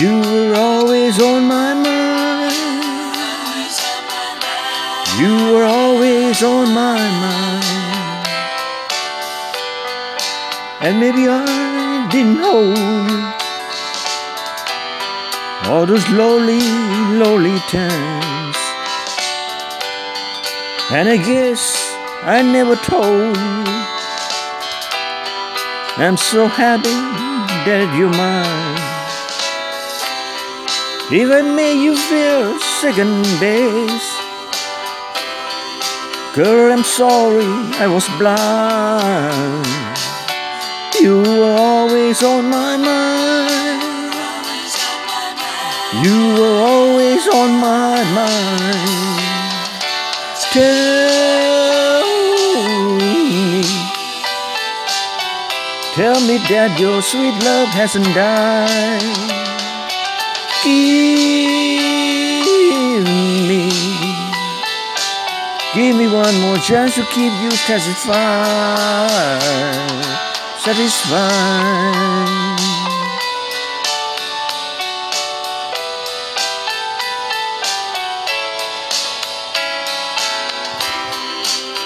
You were always on my mind. You were always on my mind. And maybe I didn't hold you. All those lonely, lonely times. And I guess I never told you. I'm so happy that you're mine. I made you feel sick and base, girl, I'm sorry I was blind. You were always on my mind. You were always on my mind. Tell me, tell me that your sweet love hasn't died. Give me, give me one more chance to keep you satisfied, satisfied.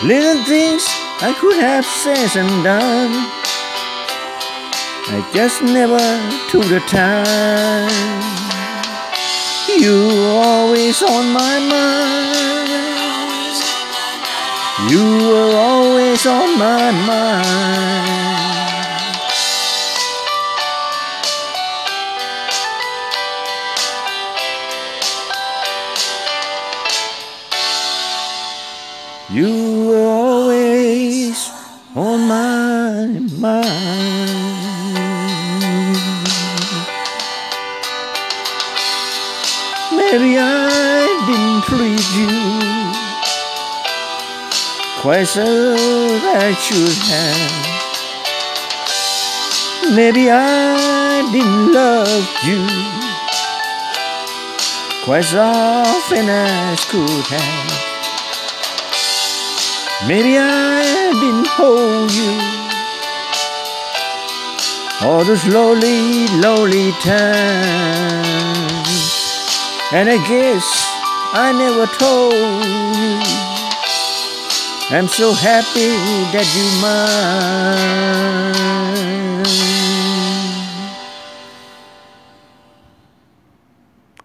Little things I could have said and done. I just never took the time. You always on my mind. You were always on my mind. You were Maybe I didn't treat you quite so I should have. Maybe I didn't love you quite as often as could have. Maybe I didn't hold you all those lonely, lonely times. And I guess I never told you I'm so happy that you're mine.